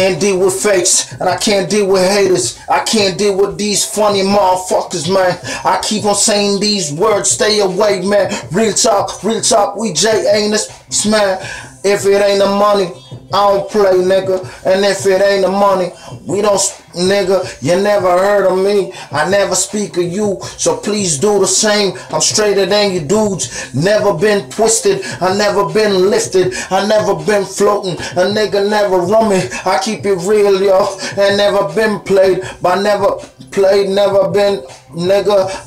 can't deal with fakes and I can't deal with haters. I can't deal with these funny motherfuckers, man. I keep on saying these words, stay away, man. Real talk, real talk, we J ain't this man. If it ain't the money, I don't play, nigga. And if it ain't the money, we don't, nigga. You never heard of me. I never speak of you. So please do the same. I'm straighter than you dudes. Never been twisted. I never been lifted. I never been floating. A nigga never run me. I keep it real, yo. And never been played. But never played, never been, nigga.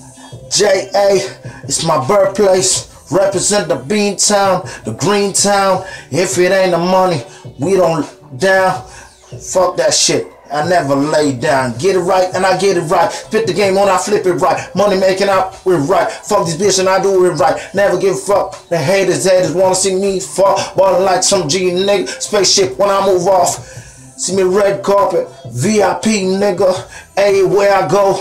J.A. It's my birthplace. Represent the Bean Town, the Green Town. If it ain't the money, we don't down. Fuck that shit. I never lay down. Get it right and I get it right. Fit the game on, I flip it right. Money making out, we're right. Fuck this bitch and I do it right. Never give a fuck. The haters, haters wanna see me fall. Ballin' like some G nigga. Spaceship when I move off. See me red carpet, VIP nigga. Hey, where I go,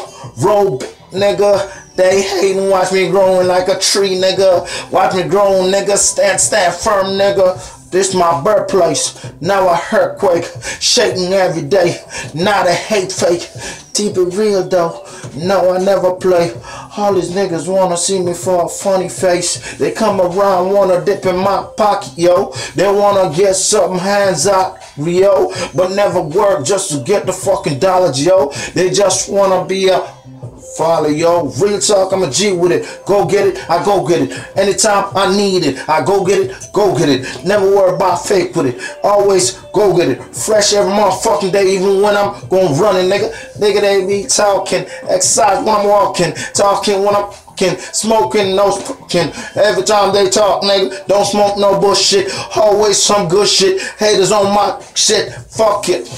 robe nigga. They hating, watch me growing like a tree, nigga. Watch me grow, nigga. Stand, stand firm, nigga. This my birthplace. Now a earthquake, shaking every day. Not a hate fake. Keep it real though. No, I never play. All these niggas wanna see me for a funny face. They come around, wanna dip in my pocket, yo. They wanna get something hands out, Rio. But never work just to get the fucking dollars, yo. They just wanna be a Follow yo, real talk, I'm a G with it. Go get it, I go get it. Anytime I need it, I go get it, go get it. Never worry about fake with it. Always go get it. Fresh every motherfucking day, even when I'm going running, nigga. Nigga, they be talking. Exercise when I'm walking. Talking when I'm. Smoking, no smoking. Every time they talk, nigga, don't smoke no bullshit. Always some good shit. Haters on my shit. Fuck it.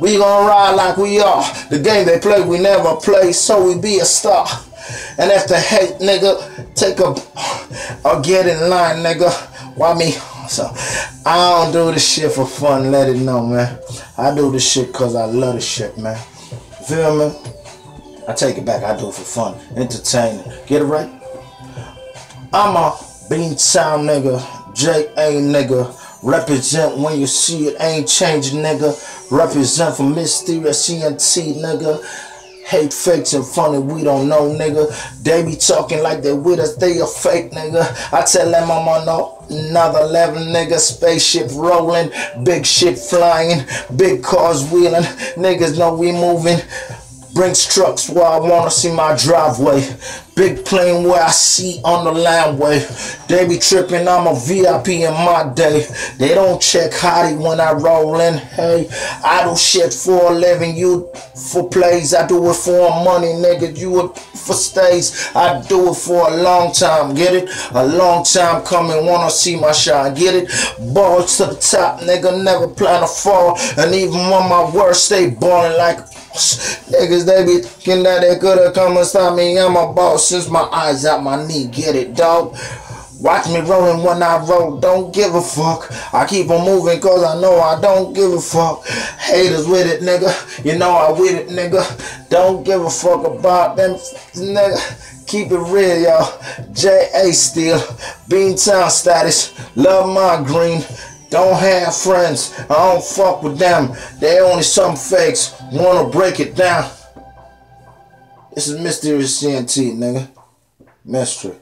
We gonna ride like we are. The game they play, we never play, so we be a star. And if the hate, nigga, take a or get in line, nigga. Why me? So I don't do this shit for fun. Let it know, man. I do this shit cause I love this shit, man. Feel me? I take it back. I do it for fun, entertaining. Get it right? I'm a bean sound nigga, J A nigga. Represent when you see it, ain't changing, nigga. Represent for mysterious ENT, nigga. Hate fakes and funny, we don't know, nigga. They be talking like they with us, they a fake, nigga. I tell them I'm on no, another level, nigga. Spaceship rolling, big shit flying, big cars wheeling. Niggas know we moving. Brinks trucks where I wanna see my driveway. Big plane where I see on the landway. They be tripping, I'm a VIP in my day. They don't check hottie when I roll in. Hey, I do shit for a living, you for plays. I do it for money, nigga. You it for stays. I do it for a long time, get it? A long time coming, wanna see my shine, get it? Balls to the top, nigga. Never plan to fall. And even when my worst, stay balling like Niggas, they be thinking that they could've come and stop me. I'm a boss since my eyes out my knee. Get it, dog? Watch me rolling when I roll, don't give a fuck. I keep on moving cause I know I don't give a fuck. Haters with it, nigga. You know I with it, nigga. Don't give a fuck about them, nigga. Keep it real, y'all. J.A. Steel, Beantown status, love my green. Don't have friends. I don't fuck with them. They only some fakes. Wanna break it down. This is Mysterious ENT, nigga. Mystery.